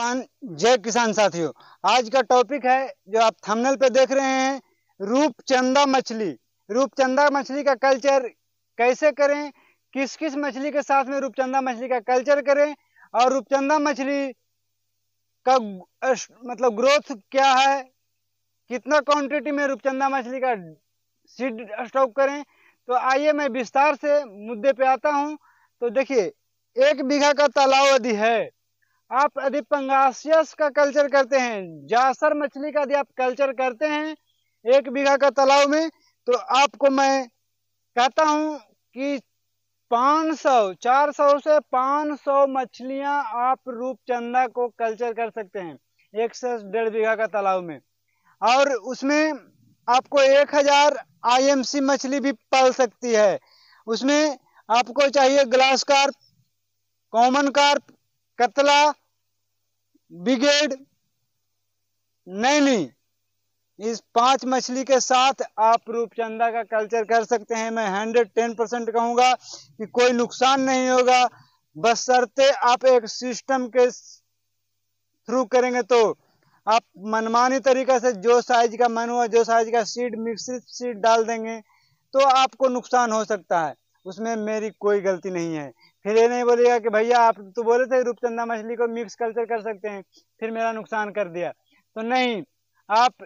जवान जय किसान साथियों। आज का टॉपिक है जो आप थंबनेल पे देख रहे हैं, रूपचंदा मछली। रूपचंदा मछली का कल्चर कैसे करें? किस किस मछली के साथ में रूपचंदा मछली का कल्चर करें? और रूपचंदा मछली का मतलब ग्रोथ क्या है? कितना क्वांटिटी में रूपचंदा मछली का सीड स्टॉक करें? तो आइए मैं विस्तार से मुद्दे पे आता हूँ। तो देखिए, एक बीघा का तालाब यदि है। आप यदि पंगासियस का कल्चर करते हैं। जासर मछली का यदि आप कल्चर करते हैं, एक बीघा का तालाब में तो आपको मैं कहता हूँ कि 500 400 से 500 मछलियाँ आप रूपचंदा को कल्चर कर सकते हैं, एक से डेढ़ बीघा का तालाब में। और उसमें आपको 1000 आईएमसी मछली भी पल सकती है। उसमें आपको चाहिए ग्लास कार्प कॉमन कार्प कतला बिगेड नैनी, इस पाँच मछली के साथ आप रूपचंदा का कल्चर कर सकते हैं। मैं हंड्रेड टेन परसेंट कहूँगा कि कोई नुकसान नहीं होगा। बस सरते आप एक सिस्टम के थ्रू करेंगे तो आप मनमानी तरीका से जो साइज़ का मन हुआ, जो साइज़ का सीड मिक्सित सीड डाल देंगे तो आपको नुकसान हो सकता है। उसमें मेरी कोई गलती नहीं है। फिर ये नहीं बोलेगा कि भैया आप तो बोले थे रूपचंदा मछली को मिक्स कल्चर कर सकते हैं, फिर मेरा नुकसान कर दिया। तो नहीं, आप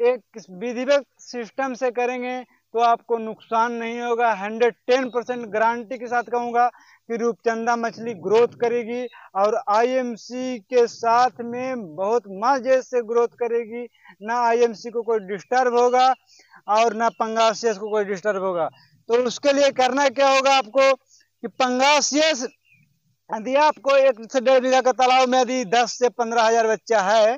एक विधिवत सिस्टम से करेंगे तो आपको नुकसान नहीं होगा। हंड्रेड टेन परसेंट गारंटी के साथ कहूँगा कि रूपचंदा मछली ग्रोथ करेगी और आईएमसी के साथ में बहुत मज़े से ग्रोथ करेगी। ना आईएमसी को कोई डिस्टर्ब होगा और ना पंगासियस को कोई डिस्टर्ब होगा। तो उसके लिए करना क्या होगा आपको? कि पंगासियस यदि आपको एक से डेढ़ बीघा का तालाब में यदि दस से पंद्रह हज़ार बच्चा है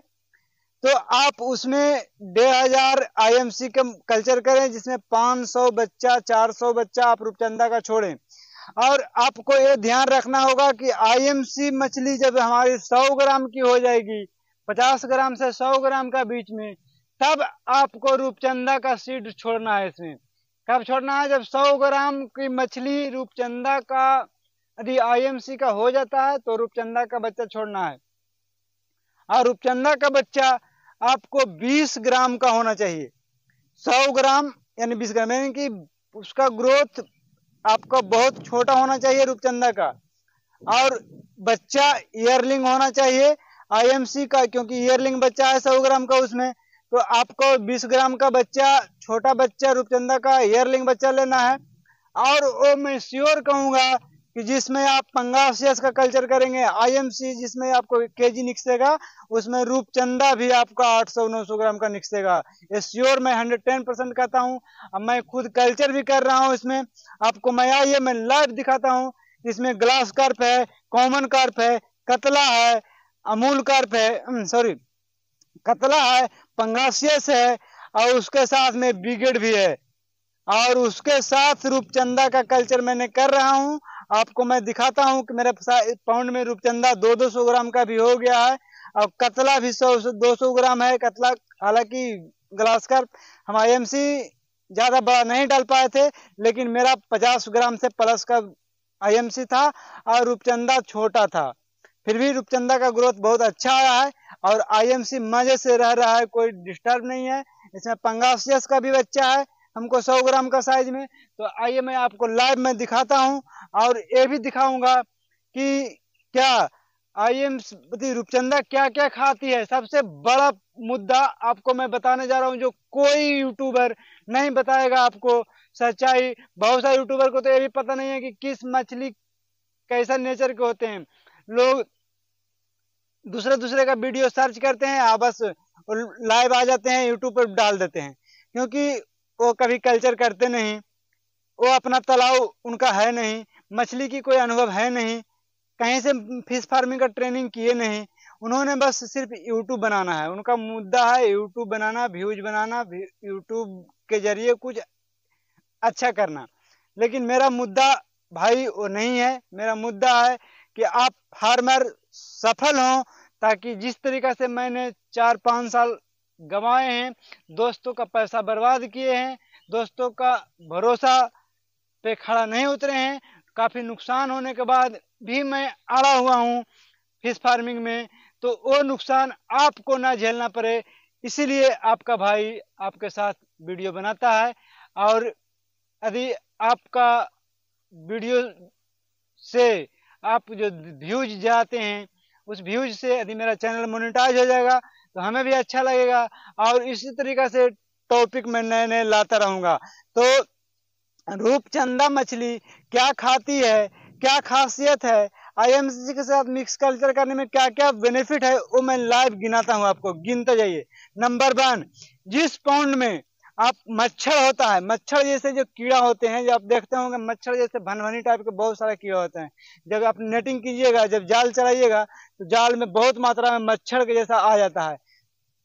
तो आप उसमें डेढ़ हज़ार आई का कल्चर करें, जिसमें 500 बच्चा 400 बच्चा आप रूपचंदा का छोड़ें। और आपको ये ध्यान रखना होगा कि आईएमसी मछली जब हमारी 100 ग्राम की हो जाएगी 50 ग्राम से 100 ग्राम का बीच में, तब आपको रूपचंदा का सीड छोड़ना है इसमें। कब छोड़ना है? जब 100 ग्राम की मछली रूपचंदा का यदि आईएमसी का हो जाता है तो रूपचंदा का बच्चा छोड़ना है। और रूपचंदा का बच्चा आपको 20 ग्राम का होना चाहिए। 100 ग्राम, यानी 20 ग्राम, यानी कि उसका ग्रोथ आपका बहुत छोटा होना चाहिए रूपचंदा का। और बच्चा ईयरलिंग होना चाहिए आईएमसी का, क्योंकि ईयरलिंग बच्चा है सौ ग्राम का उसमें तो आपको 20 ग्राम का बच्चा छोटा बच्चा रूपचंदा का ईयरलिंग बच्चा लेना है। और वो मैं श्योर कहूँगा कि जिसमें आप पंगासियस का कल्चर करेंगे आईएमसी जिसमें आपको केजी निकसेगा, उसमें रूपचंदा भी आपका 800-900 ग्राम का निकसेगा। ये श्योर मैं 110 परसेंट कहता हूँ। अब मैं खुद कल्चर भी कर रहा हूँ इसमें। आपको मैं आइए, मैं लाइव दिखाता हूँ। इसमें ग्लास कार्प है कॉमन कार्प है, कतला है, अमूल कार्प है सॉरी कतला है पंगासियस है और उसके साथ में बिगेड भी है। और उसके साथ रूपचंदा का कल्चर मैंने कर रहा हूँ। आपको मैं दिखाता हूँ कि मेरे पाउंड में रूपचंदा दो दो सौ ग्राम का भी हो गया है। और कतला भी सौ, दो सौ ग्राम है। कतला हालाँकि ग्लासकर हम आई ज़्यादा बड़ा नहीं डाल पाए थे, लेकिन मेरा पचास ग्राम से प्लस का आईएमसी था और रूपचंदा छोटा था। फिर भी रूपचंदा का ग्रोथ बहुत अच्छा आया है और आईएमसी मज़े से रह रहा है, कोई डिस्टर्ब नहीं है। इसमें पंगासियस का भी बच्चा है, हमको 100 ग्राम का साइज़ में। तो आइए मैं आपको लाइव में दिखाता हूँ, और ये भी दिखाऊँगा कि क्या आईएमसी रूपचंदा क्या क्या खाती है। सबसे बड़ा मुद्दा आपको मैं बताने जा रहा हूँ, जो कोई यूट्यूबर नहीं बताएगा आपको सच्चाई। बहुत सारे यूट्यूबर को तो ये भी पता नहीं है कि किस मछली कैसा नेचर के होते हैं। लोग दूसरे दूसरे का वीडियो सर्च करते हैं आ बस लाइव आ जाते हैं यूट्यूब पर डाल देते हैं। क्योंकि वो कभी कल्चर करते नहीं, वो अपना तालाब उनका है नहीं, मछली की कोई अनुभव है नहीं, कहीं से फ़िश फ़ार्मिंग का ट्रेनिंग किए नहीं, उन्होंने बस सिर्फ़ यूट्यूब बनाना है। उनका मुद्दा है यूट्यूब बनाना व्यूज़ बनाना यूट्यूब के ज़रिए कुछ अच्छा करना। लेकिन मेरा मुद्दा भाई वो नहीं है। मेरा मुद्दा है कि आप फार्मर सफल हों ताकि जिस तरीका से मैंने चार पाँच साल गंवाए हैं, दोस्तों का पैसा बर्बाद किए हैं, दोस्तों का भरोसा पे खड़ा नहीं उतरे हैं, काफ़ी नुकसान होने के बाद भी मैं अड़ा हुआ हूँ फ़िश फ़ार्मिंग में तो वो नुकसान आपको ना झेलना पड़े, इसीलिए आपका भाई आपके साथ वीडियो बनाता है। और यदि आपका वीडियो से आप जो व्यूज़ जाते हैं उस व्यूज़ से यदि मेरा चैनल मोनिटाइज हो जाएगा तो हमें भी अच्छा लगेगा। और इसी तरीका से टॉपिक में नए नए लाता रहूँगा। तो रूपचंदा मछली क्या खाती है? क्या खासियत है? आईएमसी के साथ मिक्स कल्चर करने में क्या क्या बेनिफिट है? वो मैं लाइव गिनाता हूँ आपको। गिनते जाइए। नंबर वन जिस पाउंड में आप मच्छर होता है, मच्छर जैसे जो कीड़ा होते हैं, जो आप देखते होंगे, मच्छर जैसे भनभनी टाइप के बहुत सारे कीड़ा होते हैं। जब आप नेटिंग कीजिएगा, जब जाल चलाइएगा तो जाल में बहुत मात्रा में मच्छर के जैसा आ जाता है।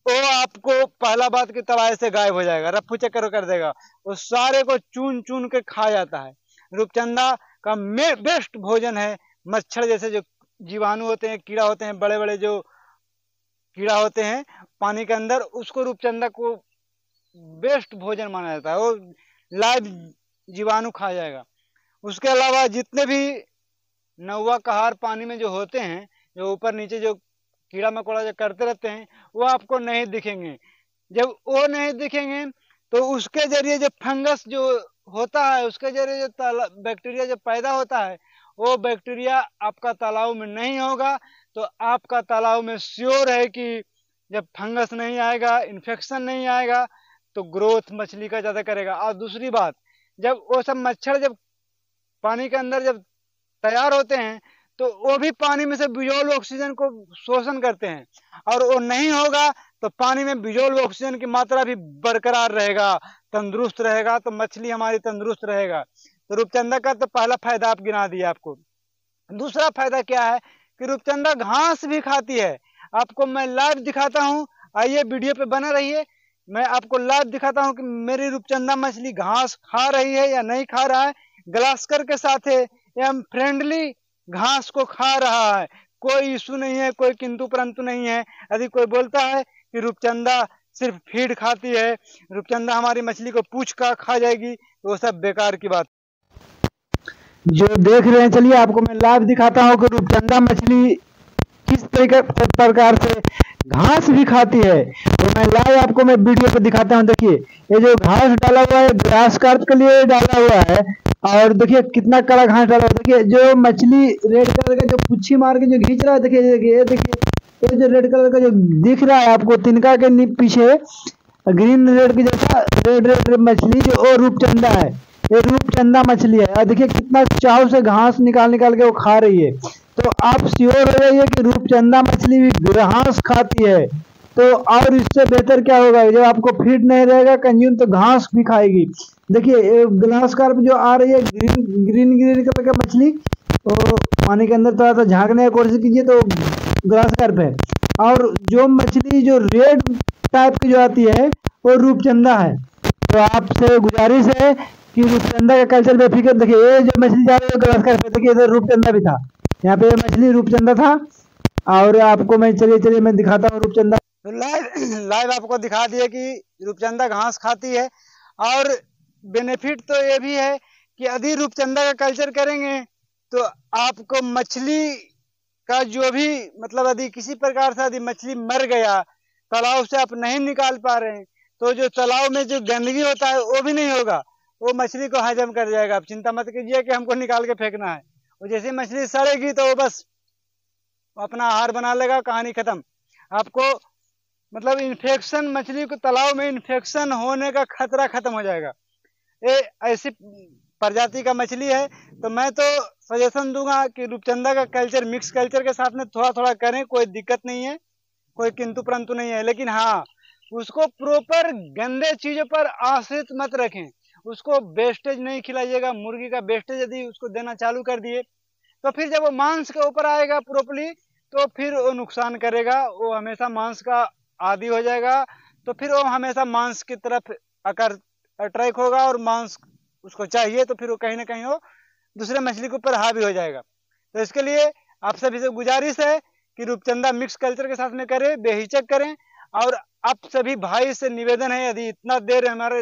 वो आपको पहला बात की तबाह से गायब हो जाएगा रफू चक्कर कर देगा। वो सारे को चुन चुन के खा जाता है। रूपचंदा का बेस्ट भोजन है मच्छर जैसे जो जीवाणु होते हैं, कीड़ा होते हैं बड़े बड़े जो कीड़ा होते हैं, पानी के अंदर, उसको रूपचंदा को बेस्ट भोजन माना जाता है, वो लाइव जीवाणु खा जाएगा। उसके अलावा जितने भी नौवा कहार पानी में जो होते हैं, जो ऊपर नीचे जो कीड़ा मकोड़ा जो करते रहते हैं, वो आपको नहीं दिखेंगे। जब वो नहीं दिखेंगे तो उसके ज़रिए जो फंगस जो होता है, उसके ज़रिए जो बैक्टीरिया जो पैदा होता है, वो बैक्टीरिया आपका तालाब में नहीं होगा तो आपका तालाब में श्योर है कि जब फंगस नहीं आएगा, इन्फेक्शन नहीं आएगा तो ग्रोथ मछली का ज़्यादा करेगा। और दूसरी बात, जब वो सब मच्छर जब पानी के अंदर जब तैयार होते हैं तो वो भी पानी में से बिजोल ऑक्सीजन को शोषण करते हैं। और वो नहीं होगा तो पानी में बिजोल ऑक्सीजन की मात्रा भी बरकरार रहेगा, तंदुरुस्त रहेगा तो मछली हमारी तंदुरुस्त रहेगा। तो रूपचंदा का तो पहला फ़ायदा आप गिना दिया आपको। दूसरा फ़ायदा क्या है कि रूपचंदा घास भी खाती है। आपको मैं लाइव दिखाता हूँ, आइए वीडियो पे बना रहिए। मैं आपको लाइव दिखाता हूँ कि मेरी रूपचंदा मछली घास खा रही है या नहीं खा रहा है। ग्लास्कर के साथ है या फ्रेंडली घास को खा रहा है। कोई इशू नहीं है, कोई किंतु परंतु नहीं है। यदि कोई बोलता है कि रूपचंदा सिर्फ़ फ़ीड खाती है, रूपचंदा हमारी मछली को पूछ का खा जाएगी तो वो सब बेकार की बात। जो देख रहे हैं, चलिए आपको मैं लाइव दिखाता हूँ कि रूपचंदा मछली किस तरीके प्रकार से घास भी खाती है। तो मैं लाइव आपको, मैं वीडियो पे दिखाता हूँ, देखिए, ये जो घास डाला हुआ है, ग्रास कार्प के लिए डाला हुआ है, और देखिए, कितना कड़ा घास डाला हुआ है। देखिए, जो मछली रेड कलर का जो पुच्छी मार के जो खींच रहा है, देखिए देखिए देखिए, ये जो रेड कलर का जो दिख रहा है आपको, तिनका के पीछे ग्रीन रेड की जैसा रेड रेड मछली जो और रूपचंदा है। ये रूपचंदा मछली है। देखिए, कितना चाव से घास निकाल निकाल के वो खा रही है। तो आप श्योर हो जाइए कि रूपचंदा मछली भी घास खाती है? तो और इससे बेहतर क्या होगा? जब आपको फ़ीड नहीं रहेगा, कंज्यूम तो घास भी खाएगी। देखिए ग्लास कार्प जो आ रही है ग्रीन ग्रीन ग्रीन कलर का मछली तो पानी के अंदर थोड़ा सा झांकने की कोशिश कीजिए तो ग्लास कार्प है और जो मछली, जो रेड टाइप की जो आती है, वो रूपचंदा है। तो आपसे गुजारिश है कि रूपचंदा का कल्चर बेफिक्र देखिए, ये जो मछली जा रही है ग्लास कार्प है देखिए, इधर रूपचंदा भी था। यहाँ पे मछली रूपचंदा था, और आपको मैं चलिए चलिए मैं दिखाता हूँ रूपचंदा। तो लाइव लाइव आपको दिखा दिए कि रूपचंदा घास खाती है, और बेनिफिट तो ये भी है कि यदि रूपचंदा का कल्चर करेंगे तो आपको मछली का जो भी मतलब यदि किसी प्रकार से यदि मछली मर गया, तालाब से आप नहीं निकाल पा रहे हैं तो जो तालाब में जो गंदगी होता है, वो भी नहीं होगा, वो मछली को हजम कर जाएगा। आप चिंता मत कीजिए कि हमको निकाल के फेंकना है। वो जैसे मछली सड़ेगी तो बस अपना आहार बना लेगा, कहानी खत्म। आपको मतलब इन्फेक्शन मछली को तालाब में इन्फेक्शन होने का खतरा खत्म हो जाएगा। ये ऐसी प्रजाति का मछली है तो मैं तो सजेशन दूँगा कि रूपचंदा का कल्चर मिक्स कल्चर के साथ में थोड़ा थोड़ा करें, कोई दिक्कत नहीं है, कोई किंतु परंतु नहीं है। लेकिन हाँ उसको प्रॉपर गंदे चीज़ों पर आश्रित मत रखें। उसको वेस्टेज नहीं खिलाइएगा, मुर्गी का वेस्टेज यदि उसको देना चालू कर दिए तो फिर जब वो मांस के ऊपर आएगा प्रॉपरली तो फिर वो नुकसान करेगा, वो हमेशा मांस का आदि हो जाएगा तो फिर वो हमेशा मांस की तरफ़ अकर अट्रैक होगा और मांस उसको चाहिए तो फिर वो कहीं ना कहीं वो दूसरे मछली के ऊपर हावी हो जाएगा। तो इसके लिए आप सभी से गुजारिश है कि रूपचंदा मिक्स कल्चर के साथ में करें, बेहिचक करें, और आप सभी भाई से निवेदन है, यदि इतना देर हमारे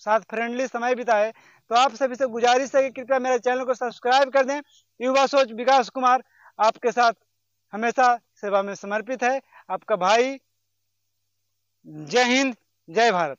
साथ फ्रेंडली समय बिताए। तो आप सभी से गुजारिश है कि कृपया मेरे चैनल को सब्सक्राइब कर दें। युवा सोच विकास कुमार आपके साथ हमेशा सेवा में समर्पित है। आपका भाई जय हिंद, जय भारत।